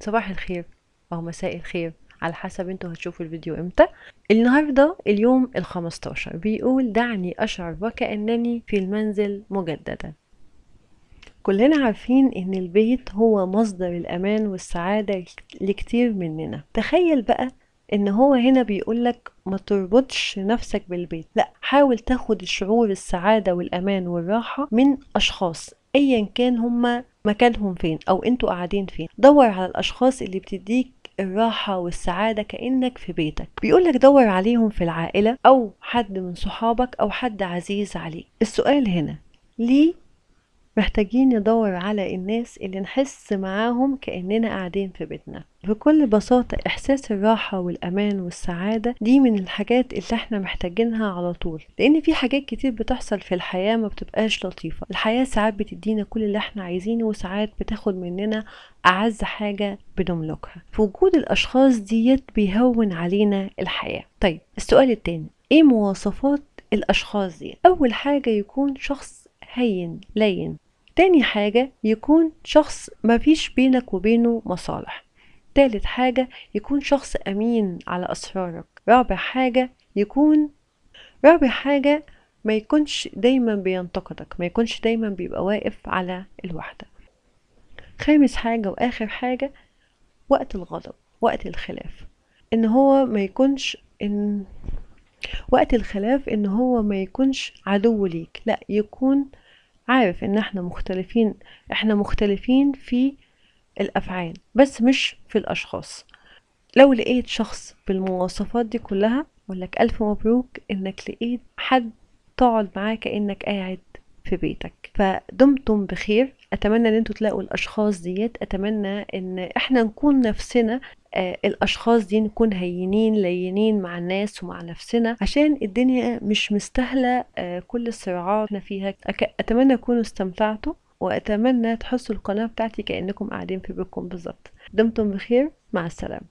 صباح الخير أو مساء الخير على حسب أنتوا هتشوفوا الفيديو إمتى. النهاردة اليوم الخمستاشر بيقول دعني أشعر وكأنني في المنزل مجددا. كلنا عارفين إن البيت هو مصدر الأمان والسعادة لكتير مننا. تخيل بقى إن هو هنا بيقولك ما تربطش نفسك بالبيت. لأ حاول تاخد شعور السعادة والأمان والراحة من أشخاص ايا كان هما مكانهم فين أو أنتوا قاعدين فين. دور على الأشخاص اللي بتديك الراحة والسعادة كأنك في بيتك. بيقولك دور عليهم في العائلة أو حد من صحابك أو حد عزيز عليك. السؤال هنا ليه محتاجين ندور على الناس اللي نحس معاهم كأننا قاعدين في بيتنا. بكل بساطة إحساس الراحة والأمان والسعادة دي من الحاجات اللي إحنا محتاجينها على طول. لأن في حاجات كتير بتحصل في الحياة ما بتبقاش لطيفة. الحياة ساعات بتدينا كل اللي إحنا عايزينه وساعات بتاخد مننا أعز حاجة بنملكها. في وجود الأشخاص ديت بيهون علينا الحياة. طيب السؤال التاني إيه مواصفات الأشخاص دي أول حاجة يكون شخص هين لين. تاني حاجة يكون شخص ما فيش بينك وبينه مصالح. تالت حاجة يكون شخص أمين على أسرارك. رابع حاجة يكون رابع حاجة ما يكونش دايما بينتقدك ما يكونش دايما بيبقى واقف على الوحدة. خامس حاجة وآخر حاجة وقت الغضب وقت الخلاف. إن هو ما يكونش إن وقت الخلاف إن هو ما يكونش عدو ليك لأ يكون عارف إن إحنا مختلفين إحنا مختلفين في الأفعال بس مش في الأشخاص. لو لقيت شخص بالمواصفات دي كلها لك ألف مبروك إنك لقيت حد تقعد معاه كأنك قاعد في بيتك. فدمتم بخير. أتمنى إن أنتوا تلاقوا الأشخاص ديت. أتمنى إن إحنا نكون نفسنا الأشخاص دي نكون هينين لينين مع الناس ومع نفسنا عشان الدنيا مش مستاهلة آه كل الصراعات فيها. أتمنى تكونوا استمتعتوا وأتمنى تحسوا القناة بتاعتي كأنكم قاعدين في بيتكم بالظبط. دمتم بخير مع السلامة.